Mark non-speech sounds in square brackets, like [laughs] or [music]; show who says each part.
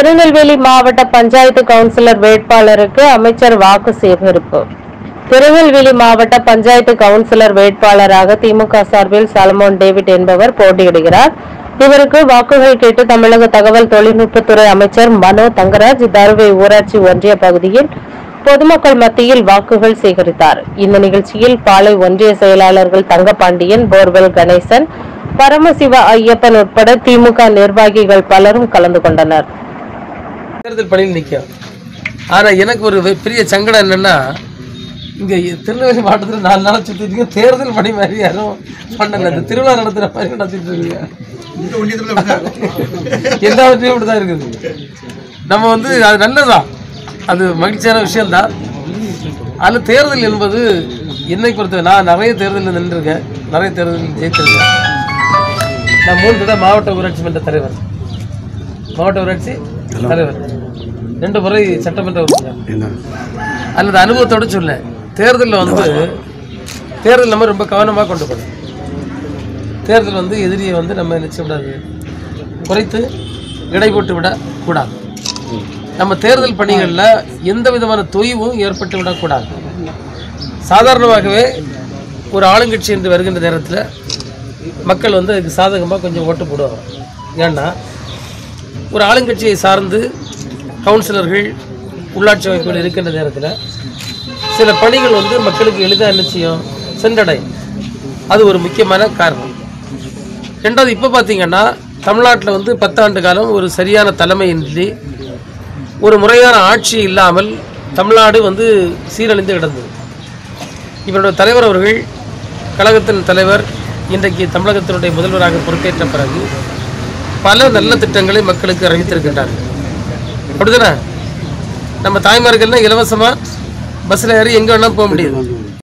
Speaker 1: திருநெல்வேலி மாவட்ட பஞ்சாயத்து கவுன்சிலர் வேட்பாளருக்கு அமைச்சர் வாக்கு சேகரிப்பு. திருநெல்வேலி மாவட்ட பஞ்சாயத்து கவுன்சிலர் வேட்பாளராக திமுக சார்பில் சலமோன் டேவிட் என்பவர் போட்டியிடுகிறார். இவருக்கு வாக்குகள் கேட்டு தமிழக தகவல் தொழில்நுட்பத்துறை அமைச்சர் மனோ தங்கராஜ் தருவை ஊராட்சி ஒன்றிய பகுதியில் பொதுமக்கள் மத்தியில் வாக்குகள் சேகரித்தார். இந்த நிகழ்ச்சியில் பாளை ஒன்றிய செயலாளர்கள் தங்கபாண்டியன் போர்வெல் கணேசன் பரமசிவ ஐயப்பன் உட்பட திமுக நிர்வாகிகள் பலரும் கலந்து கொண்டனர்.
Speaker 2: தேர்தல் பணியில் நிற்கும் ஆனால் எனக்கு ஒரு பெரிய சங்கடம் என்னென்னா இங்கே திருநெல்வேலி மாவட்டத்தில் நாலு நாளாக சுற்றிட்டு தேர்தல் பணி மாதிரி யாரும் பண்ணல. இந்த திருவிழா நடத்துகிற மாதிரி நடத்திட்டு இருக்கீங்க [laughs] இப்படி தான் இருக்குது. நம்ம வந்து அது நல்லதுதான். அது மகிழ்ச்சியான விஷயம்தான். அதில் தேர்தல் என்பது என்னை பொறுத்த நான் நிறைய தேர்தலில் நின்றுருக்கேன். நிறைய தேர்தலில் ஜெயித்திருக்கேன். நான் தடவை மாவட்ட ஊராட்சி மன்ற தலைவர். மாவட்ட ஊராட்சி தலைவர். ரெண்டு முறை சட்டமன்ற உறுப்பினர். அல்லது அனுபவத்தோட சொல்ல தேர்தலில் வந்து தேர்தல் நம்ம ரொம்ப கவனமாக கொண்டு போகணும். தேர்தல் வந்து எதிரியை வந்து நம்ம நினைச்ச விடாது குறைத்து இடை போட்டு விட கூடாது. நம்ம தேர்தல் பணிகளில் எந்த விதமான தொய்வும் ஏற்பட்டு விடக்கூடாது. சாதாரணமாகவே ஒரு ஆளுங்கட்சி என்று வருகின்ற நேரத்தில் மக்கள் வந்து அதுக்கு சாதகமாக கொஞ்சம் ஓட்டு போடுவாங்க. ஏன்னா ஒரு ஆளுங்கட்சியை சார்ந்து கவுன்சிலர்கள் உள்ளாட்சி அமைப்புகள் இருக்கின்ற நேரத்தில் சில பணிகள் வந்து மக்களுக்கு எளிதாக என்ன செய்யும்? சென்றடையும். அது ஒரு முக்கியமான காரணம். ரெண்டாவது இப்போ பார்த்தீங்கன்னா தமிழ்நாட்டில் வந்து பத்தாண்டு காலம் ஒரு சரியான தலைமையின்றி ஒரு முறையான ஆட்சி இல்லாமல் தமிழ்நாடு வந்து சீரழிந்து கிடந்தது. இவருடைய தலைவர் அவர்கள் கழகத்தின் தலைவர் இன்றைக்கு தமிழகத்தினுடைய முதல்வராக பொறுப்பேற்ற பிறகு பல நல்ல திட்டங்களை மக்களுக்கு அறிவித்திருக்கின்றார்கள். அப்படிதானே? நம்ம தாய்மார்கள்லாம் இலவசமாக பஸ்ஸில் ஏறி எங்கே வேணால் போக முடியுது.